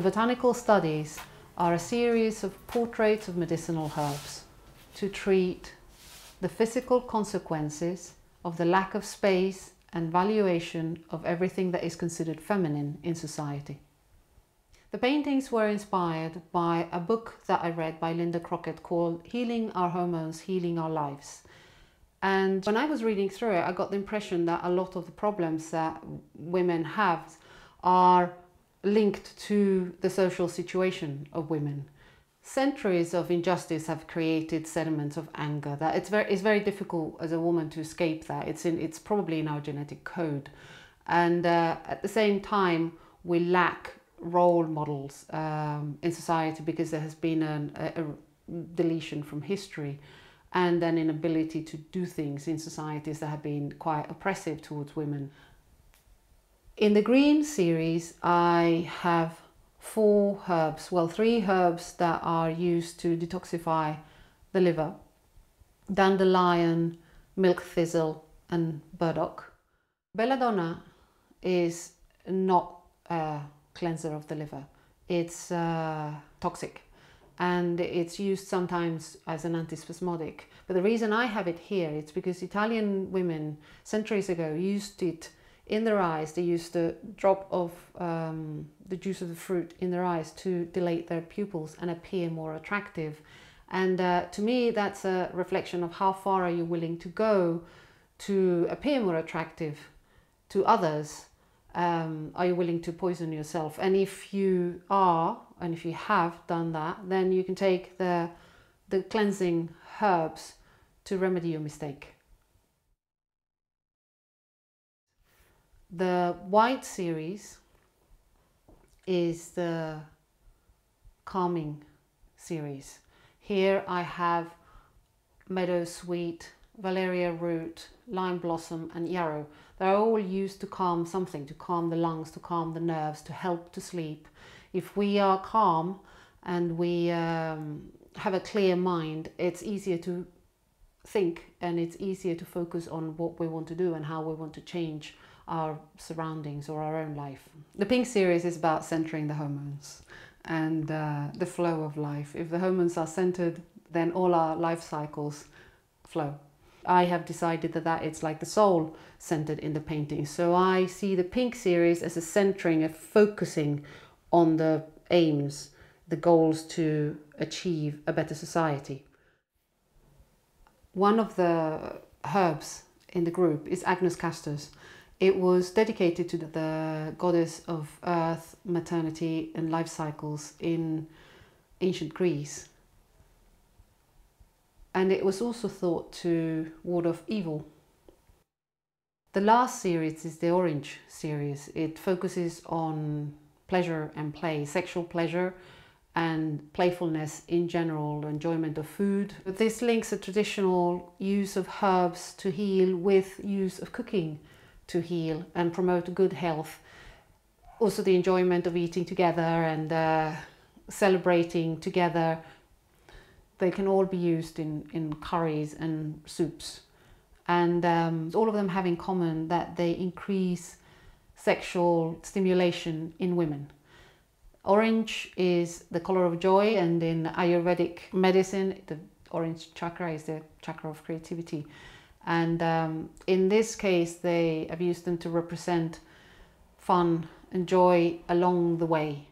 The botanical studies are a series of portraits of medicinal herbs to treat the physical consequences of the lack of space and valuation of everything that is considered feminine in society. The paintings were inspired by a book that I read by Linda Crockett called Healing Our Hormones, Healing Our Lives. And when I was reading through it, I got the impression that a lot of the problems that women have are linked to the social situation of women. Centuries of injustice have created sediments of anger that it's very, it's very difficult as a woman to escape that. It's, in, it's probably in our genetic code. And uh, at the same time, we lack role models um, in society because there has been an, a, a deletion from history and an inability to do things in societies that have been quite oppressive towards women. In the green series, I have four herbs, well, three herbs that are used to detoxify the liver dandelion, milk thistle, and burdock. Belladonna is not a cleanser of the liver, it's uh, toxic and it's used sometimes as an antispasmodic. But the reason I have it here is because Italian women centuries ago used it in their eyes. They used a drop of um, the juice of the fruit in their eyes to dilate their pupils and appear more attractive. And uh, to me, that's a reflection of how far are you willing to go to appear more attractive to others. Um, are you willing to poison yourself? And if you are, and if you have done that, then you can take the the cleansing herbs to remedy your mistake. The white series is the calming series. Here I have meadow sweet, valerian root, lime blossom and yarrow. They're all used to calm something, to calm the lungs, to calm the nerves, to help to sleep. If we are calm and we um, have a clear mind, it's easier to think and it's easier to focus on what we want to do and how we want to change our surroundings or our own life. The Pink series is about centering the hormones and uh, the flow of life. If the hormones are centered, then all our life cycles flow. I have decided that, that it's like the soul centered in the painting. So I see the Pink series as a centering, a focusing on the aims, the goals to achieve a better society. One of the herbs in the group is Agnus castus it was dedicated to the goddess of earth, maternity, and life cycles in ancient Greece. And it was also thought to ward off evil. The last series is the Orange series. It focuses on pleasure and play, sexual pleasure and playfulness in general, enjoyment of food. This links a traditional use of herbs to heal with use of cooking to heal and promote good health. Also, the enjoyment of eating together and uh, celebrating together. They can all be used in, in curries and soups. And um, all of them have in common that they increase sexual stimulation in women. Orange is the color of joy, and in Ayurvedic medicine, the orange chakra is the chakra of creativity. And um, in this case, they have used them to represent fun and joy along the way.